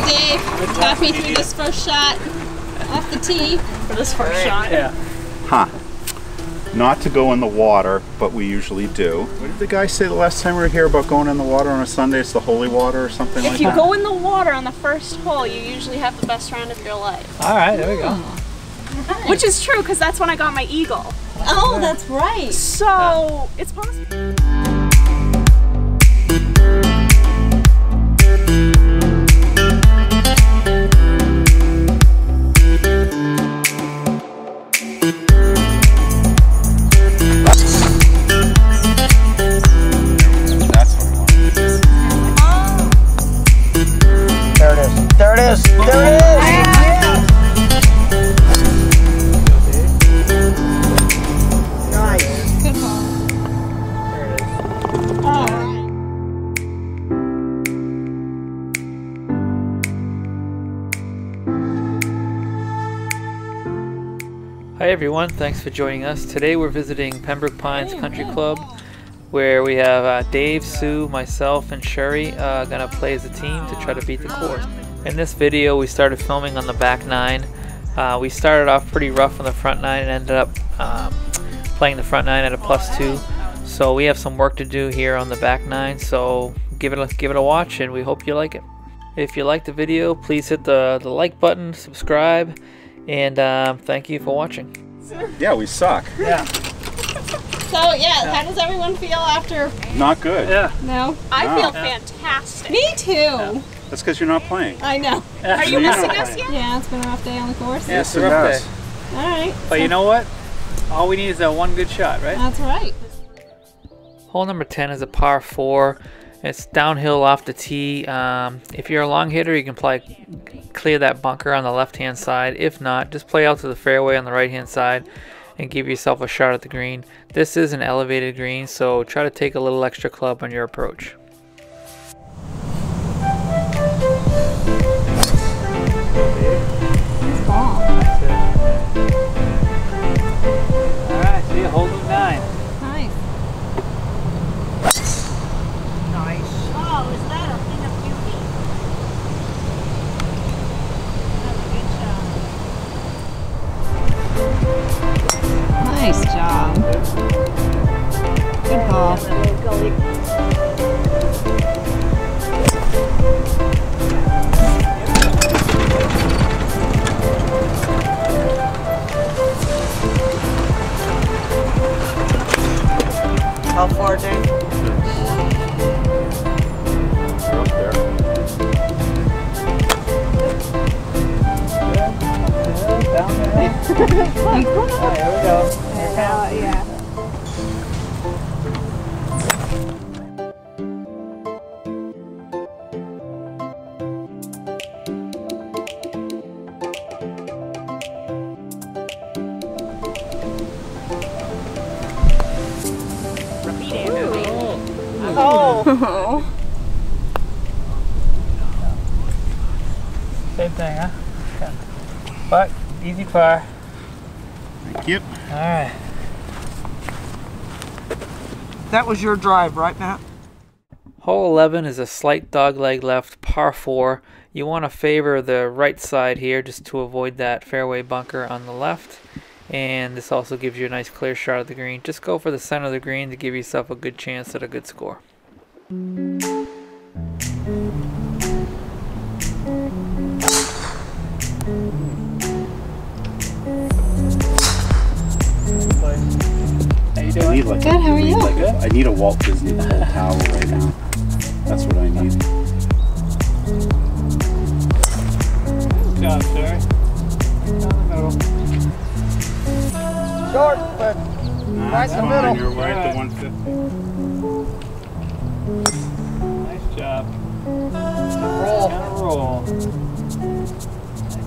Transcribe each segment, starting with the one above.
right, Dave? Talk me through this first shot off the tee. For this first shot. Yeah. Huh. Not to go in the water, but we usually do. What did the guy say the last time we were here about going in the water on a Sunday? It's the holy water or something If like that? If you go in the water on the first hole, you usually have the best round of your life. All right, there we go. Which is true because that's when I got my eagle. Oh, that's right. So it's possible. Hi everyone, thanks for joining us. Today we're visiting Pembroke Pines Country Club where we have uh, Dave, Sue, myself, and Sheri uh, gonna play as a team to try to beat the course. In this video we started filming on the back nine. Uh, we started off pretty rough on the front nine and ended up um, playing the front nine at a plus two. So we have some work to do here on the back nine, so give it a, give it a watch and we hope you like it. If you like the video, please hit the, the like button, subscribe, and um, thank you for watching. Yeah, we suck. Yeah. So yeah, how does everyone feel after? Not good. Yeah. No. I Wow. feel fantastic. Me too. That's because you're not playing. I know. Are you missing us yet? Yeah, it's been a rough day on the course. Yeah, Yes, it's a it rough has. day. All right. But you know what? All we need is that one good shot, right? That's right. Hole number 10 is a par 4. It's downhill off the tee. Um, if you're a long hitter, you can play clear that bunker on the left hand side. If not, just play out to the fairway on the right hand side and give yourself a shot at the green. This is an elevated green, so try to take a little extra club on your approach. How far, You're there. Down there. Here we go. Here it comes. yeah. Same thing, huh? Okay. But easy par. Thank you. All right. That was your drive, right, Matt? Hole 11 is a slight dogleg left, par 4. You want to favor the right side here just to avoid that fairway bunker on the left. And this also gives you a nice clear shot of the green. Just go for the center of the green to give yourself a good chance at a good score. How you I doing? need like Good, how are you? Like good? I need a Walt Disney the whole towel right now. That's what I need. Good job, sir. Short, but Right in the middle. You're right at the 150. Nice job. roll. Gotta roll.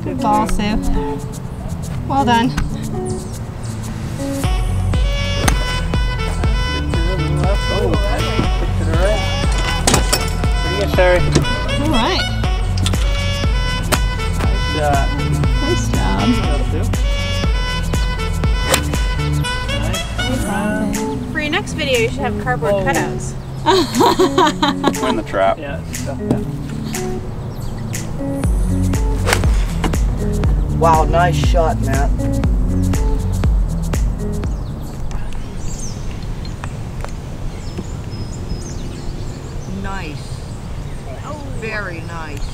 Good ball, Sue. Well done. Oh, nice. To the right. Pretty good, Sheri. All right. Nice shot. Nice job. Nice. for your next video, you should have cardboard Oh. cutouts. We're in the trap. Yeah, stuff that. Wow, nice shot, Matt. Nice. Very nice.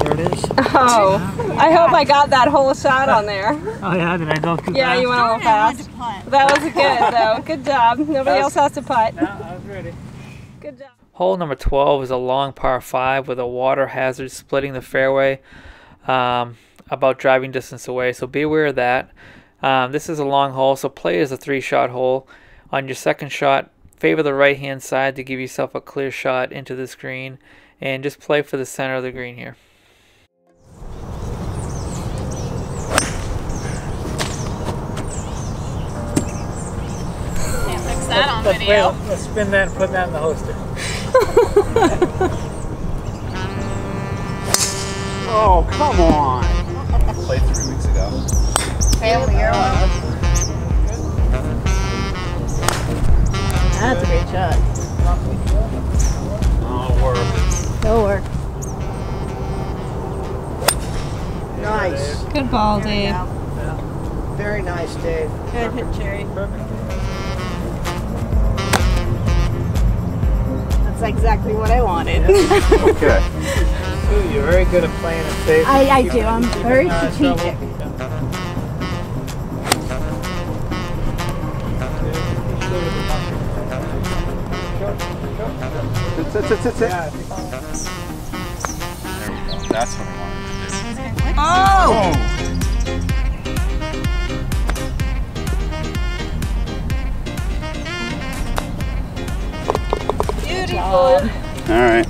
There it is. Oh, I hope I got that whole shot on there. Oh yeah, did I go too Yeah, you went a little fast. That was good though. Good job. Nobody else has to putt. No, I was ready. Good job. Hole number 12 is a long par 5 with a water hazard splitting the fairway um, about driving distance away, so be aware of that. Um, this is a long hole, so play as a three shot hole. On your second shot, favor the right hand side to give yourself a clear shot into the green, and just play for the center of the green here. That on video. let's spin that and put that in the holster. Oh, come on. Played three weeks ago. Family heirloom. That's a great shot. Oh, work. Go work. Nice. Good ball, Dave. Very nice, Dave. Good hit, Sheri. That's exactly what I wanted. Okay. Ooh, you're very good at playing it safe. I, I do. I'm very Uh, strategic. Sit, sit, sit, sit, sit. There we go. That's what I wanted to do. Oh! All right.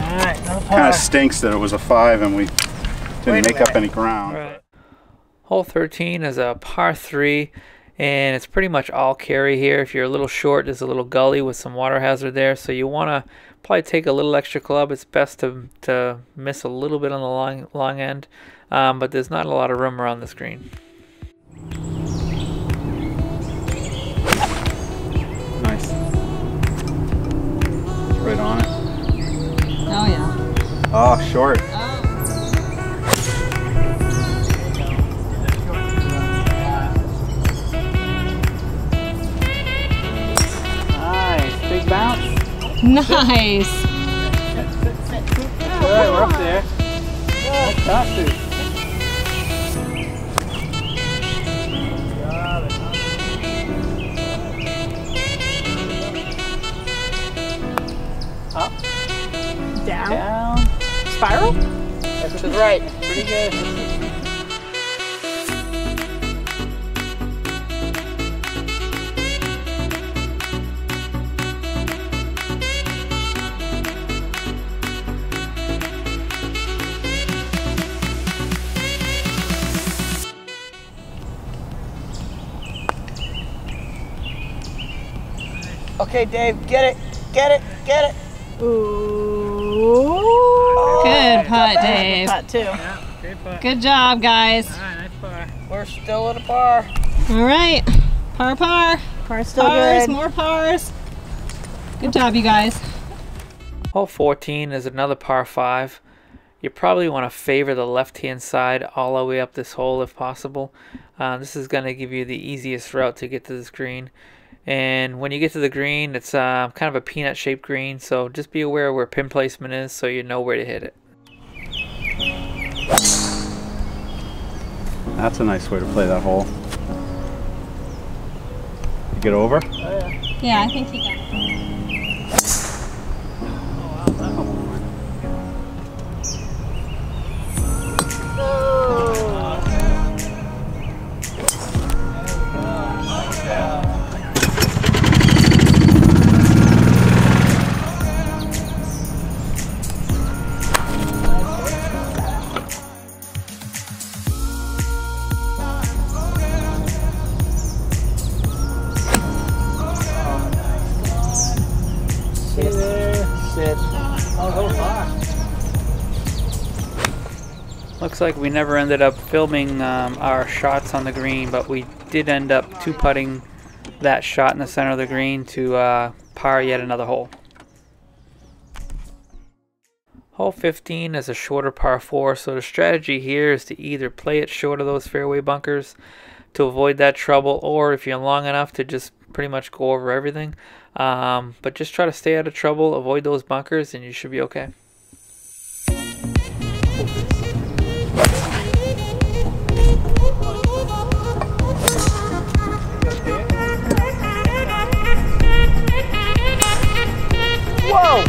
Alright, no Kind of stinks that it was a five and we didn't make up any ground. Right. Hole 13 is a par 3, and it's pretty much all carry here. If you're a little short, there's a little gully with some water hazard there, so you want to probably take a little extra club. It's best to, to miss a little bit on the long, long end, um, but there's not a lot of room around the screen. Oh, short. Nice, big bounce. Nice. Alright, we're up there. Nice Spiral? To the right. Pretty good. Okay, Dave, get it, get it, get it. Ooh. Good putt, Dave. Good Putt too. Yeah, Great putt. Good job, guys. Alright, nice par. We're still at a par. All right. Par par. Par still Pars, good. more pars. Good job, you guys. Hole 14 is another par 5. You probably want to favor the left hand side all the way up this hole if possible. Uh, this is going to give you the easiest route to get to this green. And when you get to the green, it's uh, kind of a peanut shaped green, so just be aware where pin placement is so you know where to hit it. That's a nice way to play that hole. You get over? Yeah, I think he got Looks like we never ended up filming um, our shots on the green, but we did end up two putting that shot in the center of the green to uh, par yet another hole. Hole 15 is a shorter par 4, so the strategy here is to either play it short of those fairway bunkers to avoid that trouble, or if you're long enough to just pretty much go over everything. Um, but just try to stay out of trouble, avoid those bunkers, and you should be okay. Whoa!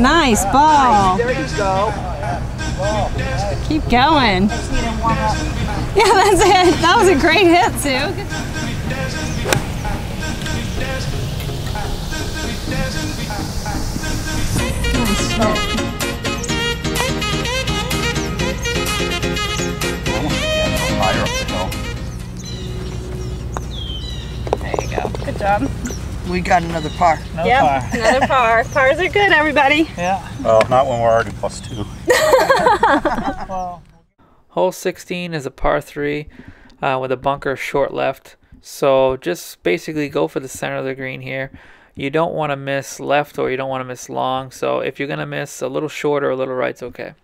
Nice ball. There you go. Keep going. Yeah, that's it. That was a great hit, Sue. Nice shot. Higher up the hill. There you go. Good job. We got another par. No Yep, par. another par. Pars are good, everybody. Yeah. Well, not when we're already plus two. Hole 16 is a par 3 uh, with a bunker short left. So just basically go for the center of the green here. You don't want to miss left or you don't want to miss long. So if you're going to miss a little short or a little right's okay.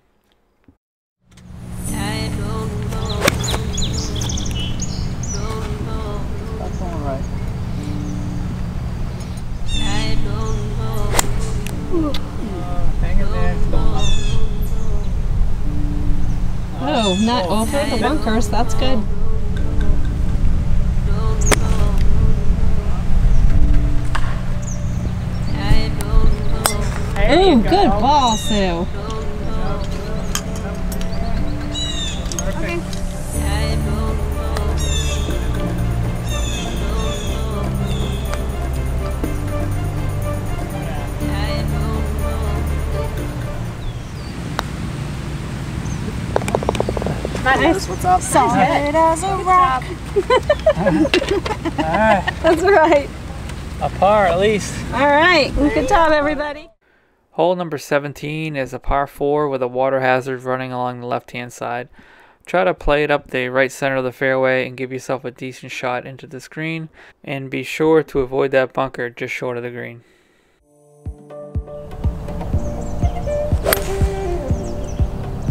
Oh, the bunkers. That's good. Oh, good ball, Sue. Nice. What's up? Solid as a rock. That's right. A par at least. All right. Good job, everybody. Hole number 17 is a par 4 with a water hazard running along the left hand side. Try to play it up the right center of the fairway and give yourself a decent shot into the green. And be sure to avoid that bunker just short of the green.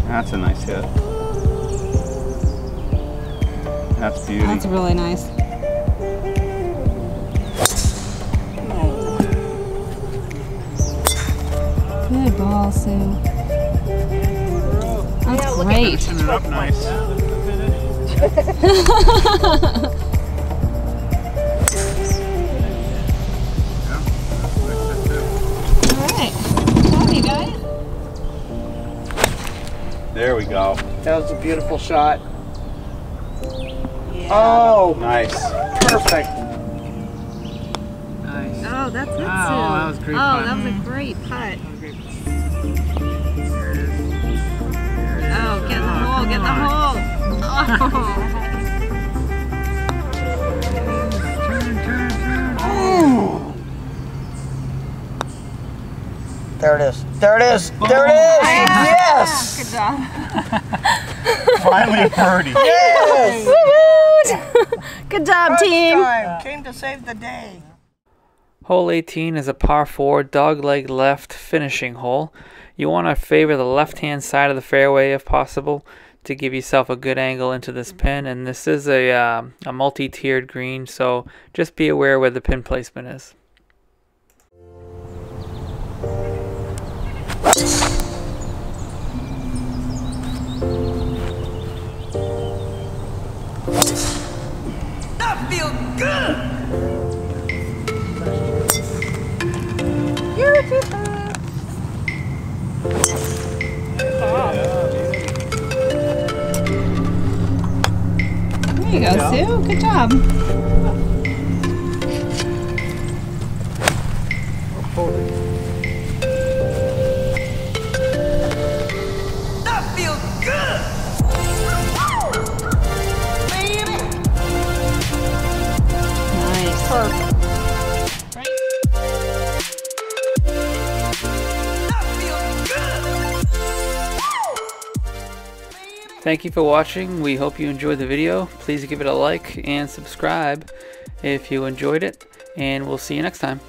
That's a nice hit. That's beauty. That's really nice. Good ball, Sue. That's great. Finishing it up nice. All right. Good guys. There we go. That was a beautiful shot. Oh, Nice. perfect. Nice. Oh, that's it, Wow, Sue. Oh, that was a mm-hmm. great Oh, putt. that was a great putt. Oh, get the hole, get the hole. Oh. There it is. There it is. Oh. There it is. Yes. Good job. Finally a birdie. Yes. Woo-hoo! Good job, team. Time. Came to save the day. Hole 18 is a par 4 dogleg left finishing hole. You want to favor the left hand side of the fairway if possible to give yourself a good angle into this pin. And this is a, uh, a multi tiered green, so just be aware where the pin placement is. There you go, Sue. Good job. Thank you for watching. We hope you enjoyed the video. Please give it a like and subscribe. if you enjoyed it, and we'll see you next time.